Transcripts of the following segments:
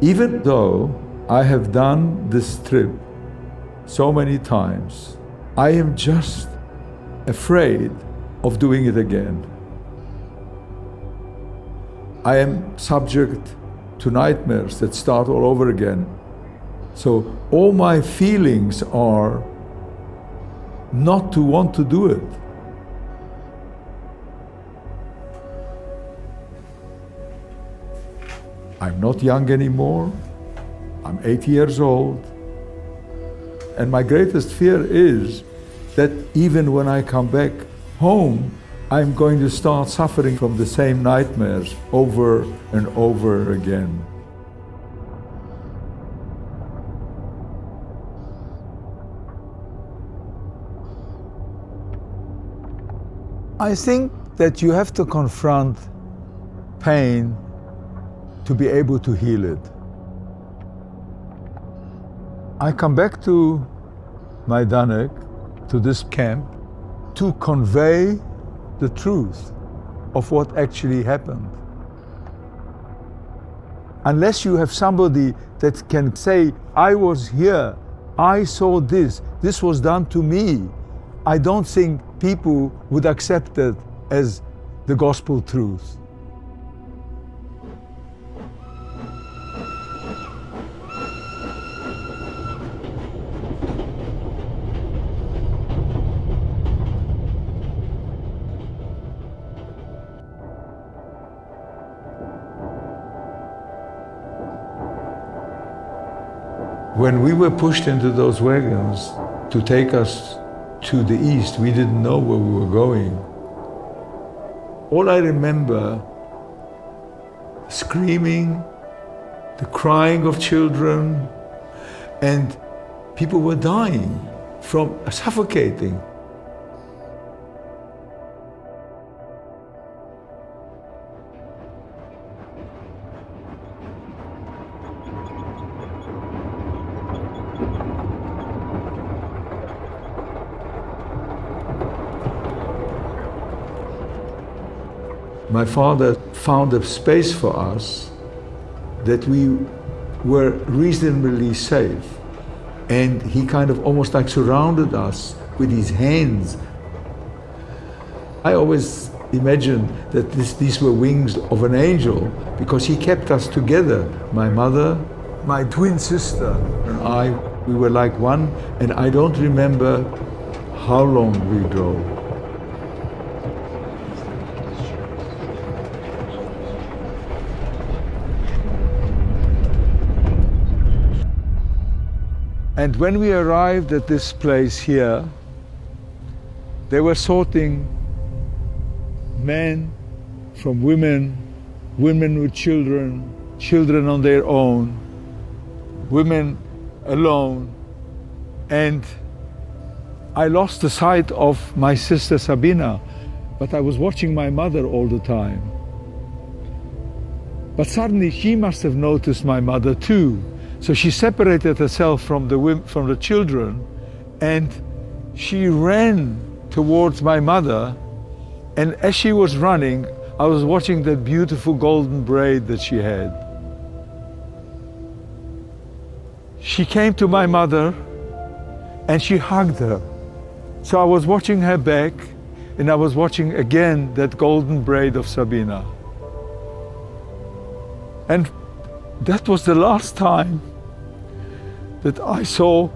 Even though I have done this trip so many times, I am just afraid of doing it again. I am subject to nightmares that start all over again. So all my feelings are not to want to do it. I'm not young anymore. I'm 80 years old. And my greatest fear is that even when I come back home, I'm going to start suffering from the same nightmares over and over again. I think that you have to confront pain to be able to heal it. I come back to Majdanek, to this camp, to convey the truth of what actually happened. Unless you have somebody that can say, I was here, I saw this, this was done to me, I don't think people would accept it as the gospel truth. When we were pushed into those wagons to take us to the east, we didn't know where we were going. All I remember screaming, the crying of children, and people were dying from suffocating. My father found a space for us that we were reasonably safe. And he kind of almost like surrounded us with his hands. I always imagined that this, these were wings of an angel because he kept us together. My mother, my twin sister, and I, we were like one, and I don't remember how long we drove. And when we arrived at this place here, they were sorting men from women, women with children, children on their own, women alone. And I lost the sight of my sister Sabina, but I was watching my mother all the time. But suddenly she must have noticed my mother too. So she separated herself from the, from the children and she ran towards my mother. And as she was running, I was watching that beautiful golden braid that she had. She came to my mother and she hugged her. So I was watching her back and I was watching again that golden braid of Sabina. And that was the last time that I saw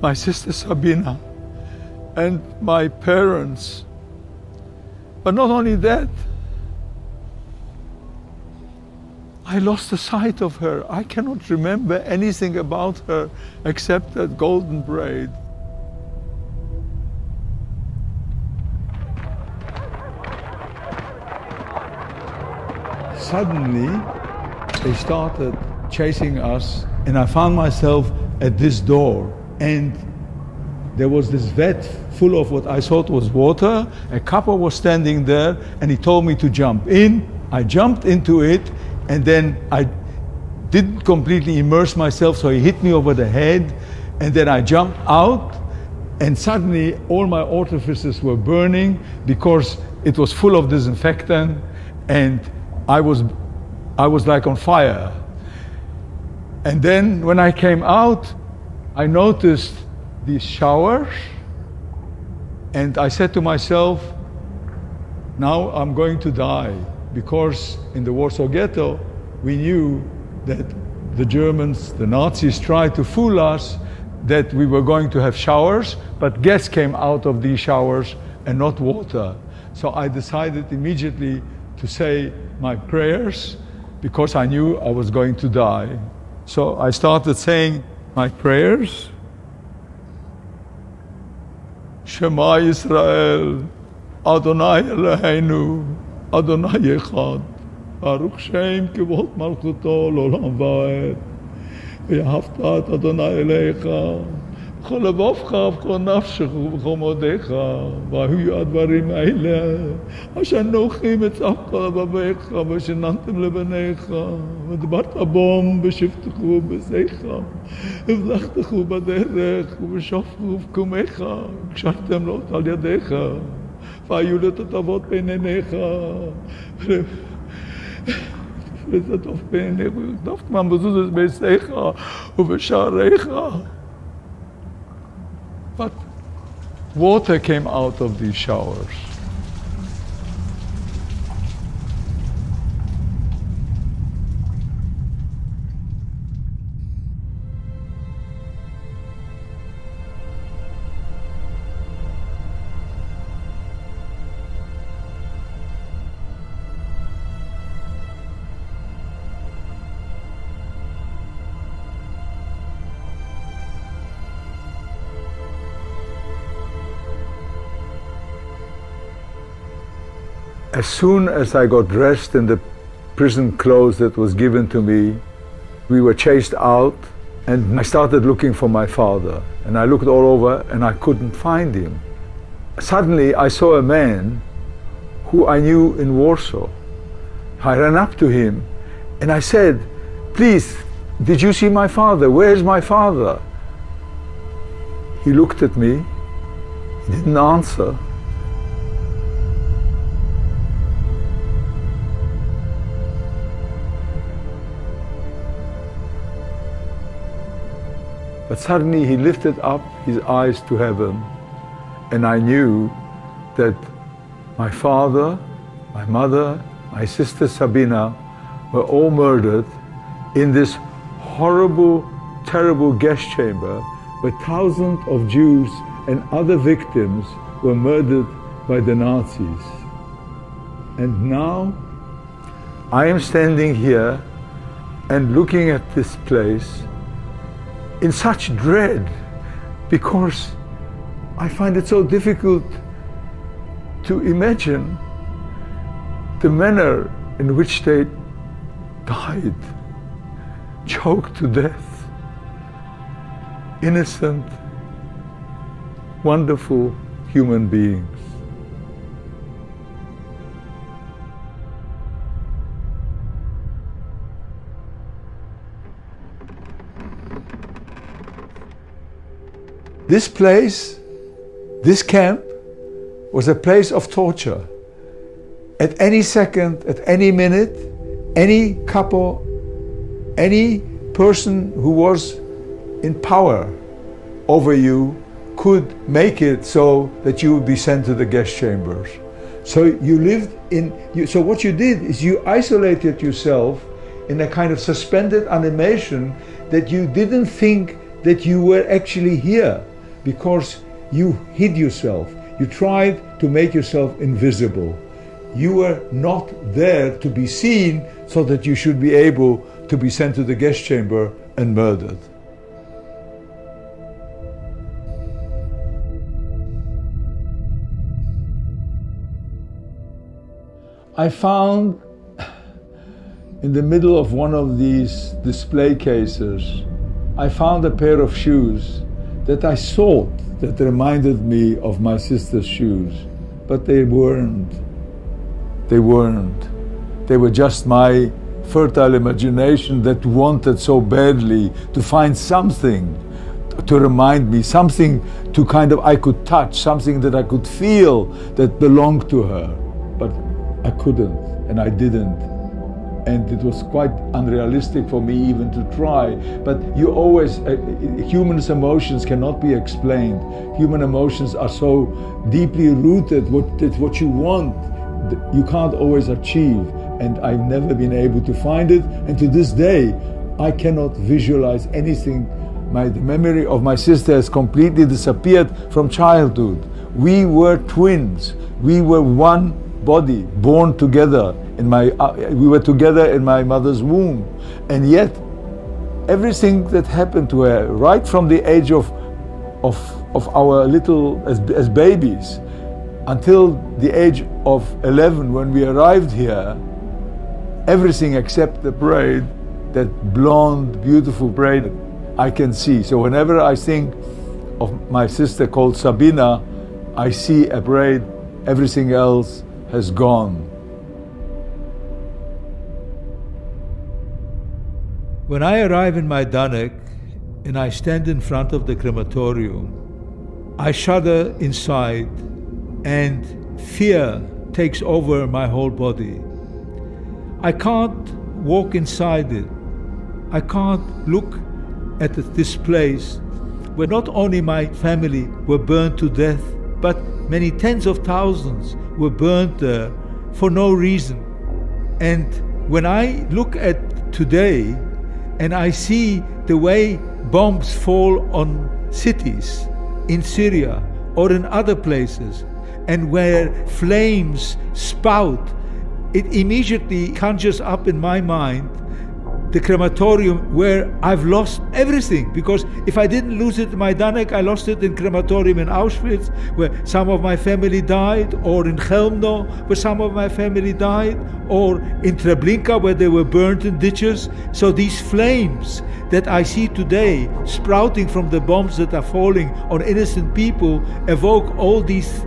my sister Sabina and my parents. But not only that, I lost the sight of her. I cannot remember anything about her except that golden braid. Suddenly they started chasing us, and I found myself at this door. And there was this vat full of what I thought was water. A kapo was standing there, and he told me to jump in. I jumped into it, and then I didn't completely immerse myself, so he hit me over the head, and then I jumped out, and suddenly all my orifices were burning because it was full of disinfectant, and I was, I was like on fire. And then when I came out, I noticed these showers, and I said to myself, now I'm going to die because in the Warsaw Ghetto, we knew that the Germans, the Nazis tried to fool us that we were going to have showers, but gas came out of these showers and not water. So I decided immediately to say my prayers because I knew I was going to die. So I started saying my prayers. Shema Israel, Adonai Eloheinu, Adonai Echad, Baruch Shem Kivot Malchuto Lolam Vaed, V'yahavta Adonai Elohecha, בכל לבבך ובכל נפשך ובכל מודיך, והיו הדברים האלה, אשר נוחים מצב כל לבביך, ושננתם לבניך, ודברת בום בשבתכו ובשיחם, ובלכתכו בדרך, ובשופכו ובקומך, וקשרתם לאות על ידיך. והיו לתותבות בין עיניך. וזה טוב בעיניך, ודווקא מהמזוז בעשיך ובשעריך. But water came out of these showers. As soon as I got dressed in the prison clothes that was given to me, we were chased out and I started looking for my father. And I looked all over and I couldn't find him. Suddenly I saw a man who I knew in Warsaw. I ran up to him and I said, Please, did you see my father? Where's my father? He looked at me, he didn't answer. But suddenly he lifted up his eyes to heaven, and I knew that my father, my mother, my sister Sabina were all murdered in this horrible, terrible gas chamber where thousands of Jews and other victims were murdered by the Nazis. And now I am standing here and looking at this place in such dread because I find it so difficult to imagine the manner in which they died, choked to death, innocent, wonderful human beings. This place, this camp, was a place of torture. At any second, at any minute, any kapo, any person who was in power over you could make it so that you would be sent to the gas chambers. So you lived in, you, so what you did is you isolated yourself in a kind of suspended animation that you didn't think that you were actually here because you hid yourself. You tried to make yourself invisible. You were not there to be seen so that you should be able to be sent to the gas chamber and murdered. I found in the middle of one of these display cases, I found a pair of shoes that I thought that reminded me of my sister's shoes, but they weren't. They weren't. They were just my fertile imagination that wanted so badly to find something to remind me, something to kind of I could touch, something that I could feel that belonged to her. But I couldn't and I didn't and it was quite unrealistic for me even to try. But you always, uh, humans' emotions cannot be explained. Human emotions are so deeply rooted. What that what you want, you can't always achieve. And I've never been able to find it. And to this day, I cannot visualize anything. My the memory of my sister has completely disappeared from childhood. We were twins. We were one body, born together in my, uh, we were together in my mother's womb. And yet, everything that happened to her, right from the age of, of, of our little, as, as babies, until the age of 11 when we arrived here, everything except the braid, that blonde, beautiful braid, I can see. So whenever I think of my sister called Sabina, I see a braid, everything else has gone. When I arrive in Majdanek and I stand in front of the crematorium, I shudder inside and fear takes over my whole body. I can't walk inside it. I can't look at this place where not only my family were burned to death, but many tens of thousands were burned there for no reason. And when I look at today, and I see the way bombs fall on cities in Syria or in other places, and where flames spout, it immediately conjures up in my mind the crematorium where I've lost everything. Because if I didn't lose it in Majdanek, I lost it in crematorium in Auschwitz, where some of my family died, or in Chelmno, where some of my family died, or in Treblinka, where they were burnt in ditches. So these flames that I see today sprouting from the bombs that are falling on innocent people evoke all these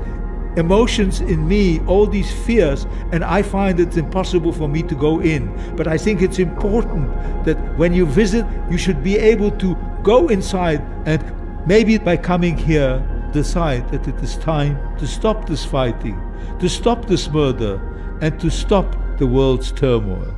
emotions in me, all these fears, and I find it's impossible for me to go in. But I think it's important that when you visit, you should be able to go inside and maybe by coming here, decide that it is time to stop this fighting, to stop this murder, and to stop the world's turmoil.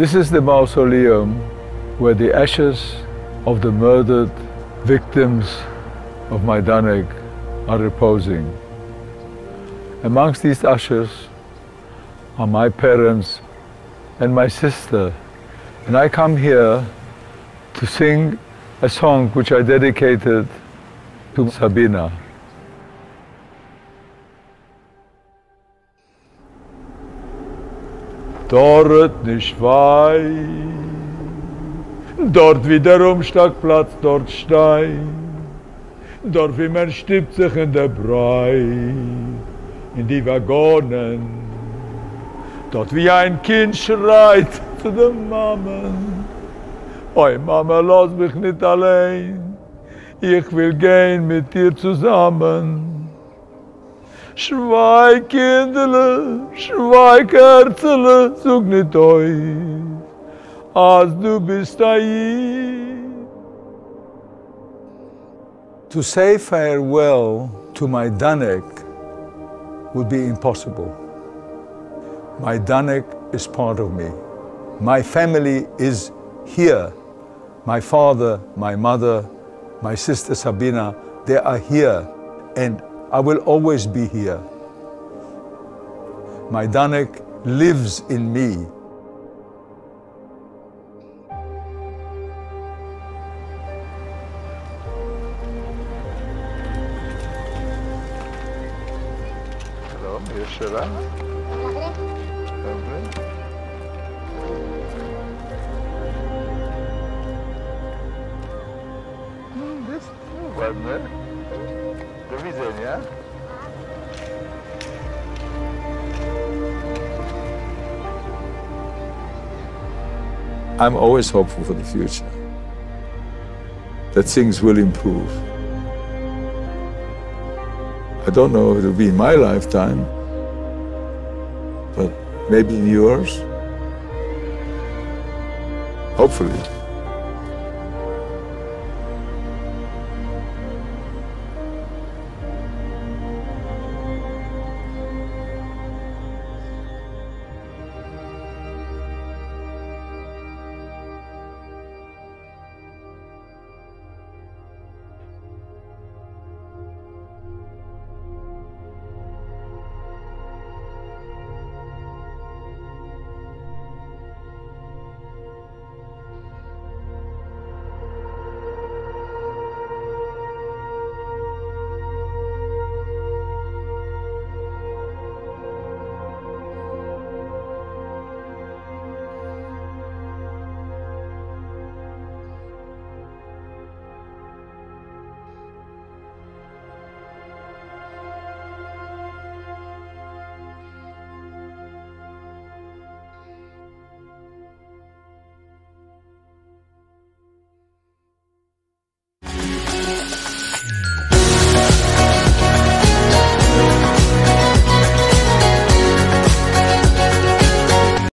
This is the mausoleum where the ashes of the murdered victims of Majdanek are reposing. Amongst these ashes are my parents and my sister. And I come here to sing a song which I dedicated to Sabina. Dort nicht weit. Dort wiederum stark Platz, dort Stein. Dort wie man stippt sich in der Brei, in die Waggonen. Dort wie ein Kind schreit zu den Mammen. Oi Mama, lass mich nicht allein. Ich will gehen mit dir zusammen. Du bist To say farewell to Majdanek would be impossible. Majdanek is part of me. My family is here. My father, my mother, my sister Sabina, they are here. And I will always be here. Majdanek lives in me. Hello. Hmm, I'm always hopeful for the future that things will improve. I don't know if it'll be in my lifetime, but maybe in yours. Hopefully.